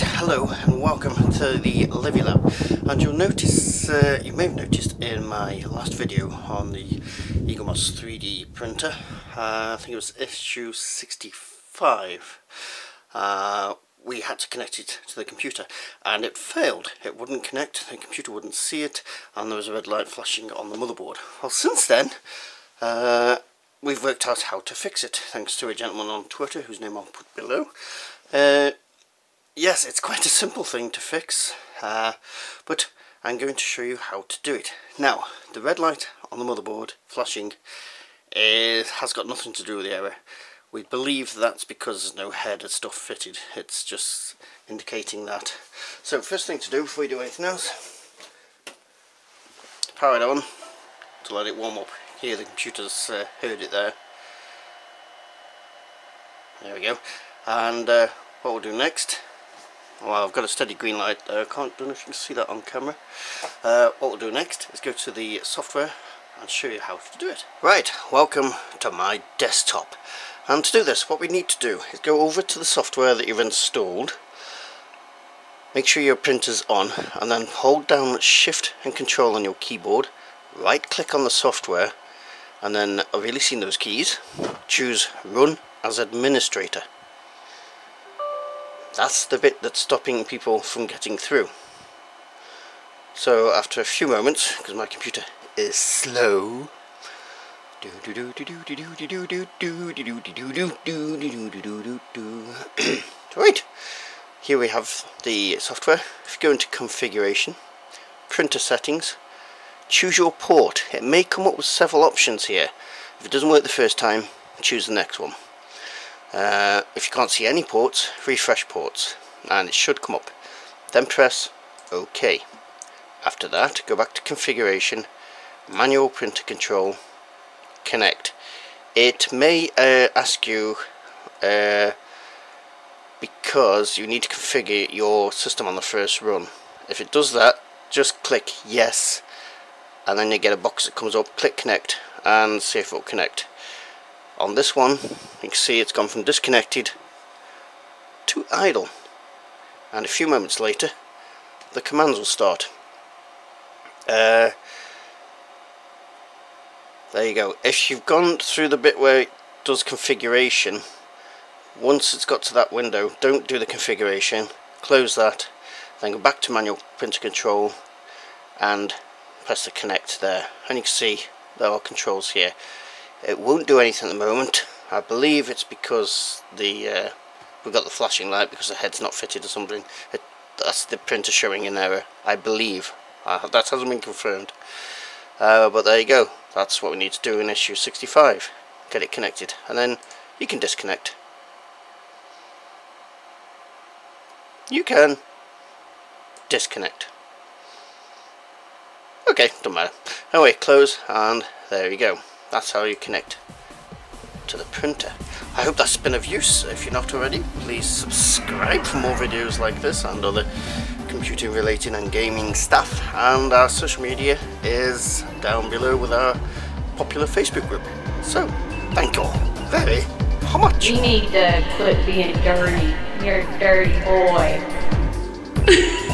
hello and welcome to the Livy Lab and you'll notice, uh, you may have noticed in my last video on the Eaglemoss 3D printer, uh, I think it was issue 65, uh, we had to connect it to the computer and it failed. It wouldn't connect, the computer wouldn't see it and there was a red light flashing on the motherboard. Well since then, uh, we've worked out how to fix it thanks to a gentleman on Twitter whose name I'll put below. Yes, it's quite a simple thing to fix, uh, but I'm going to show you how to do it. Now, the red light on the motherboard flashing is, has got nothing to do with the error. We believe that's because there's no head or stuff fitted. It's just indicating that. So first thing to do before we do anything else, power it on to let it warm up. Here the computer's uh, heard it there. There we go. And uh, what we'll do next well I've got a steady green light I can't, don't know if you can see that on camera. Uh, what we'll do next is go to the software and show you how to do it. Right welcome to my desktop. And to do this what we need to do is go over to the software that you've installed. Make sure your printer's on and then hold down shift and control on your keyboard. Right click on the software and then releasing those keys? Choose run as administrator that's the bit that's stopping people from getting through. So after a few moments, because my computer is slow, right, here we have the software. If you go into configuration, printer settings, choose your port. It may come up with several options here. If it doesn't work the first time, choose the next one. Uh, if you can't see any ports, refresh ports and it should come up. Then press OK. After that, go back to configuration, manual printer control, connect. It may uh, ask you uh, because you need to configure your system on the first run. If it does that, just click yes and then you get a box that comes up, click connect and see if it will connect on this one you can see it's gone from disconnected to idle. And a few moments later the commands will start. Uh, there you go. If you've gone through the bit where it does configuration once it's got to that window don't do the configuration. Close that. Then go back to manual printer control and press the connect there. And you can see there are controls here it won't do anything at the moment. I believe it's because the uh, we've got the flashing light because the head's not fitted or something. It, that's the printer showing an error. I believe. Uh, that hasn't been confirmed. Uh, but there you go. That's what we need to do in issue 65. Get it connected. And then you can disconnect. You can disconnect. Okay, don't matter. Anyway, close and there you go that's how you connect to the printer. I hope that's been of use. If you're not already, please subscribe for more videos like this and other computing related and gaming stuff. And our social media is down below with our popular Facebook group. So, thank you all very much. You need to quit being dirty. You're a dirty boy.